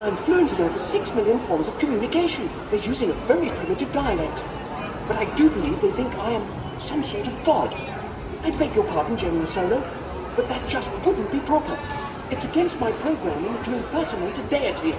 I'm fluent in over six million forms of communication. They're using a very primitive dialect. But I do believe they think I am some sort of god. I beg your pardon, General Solo, but that just wouldn't be proper. It's against my programming to impersonate a deity.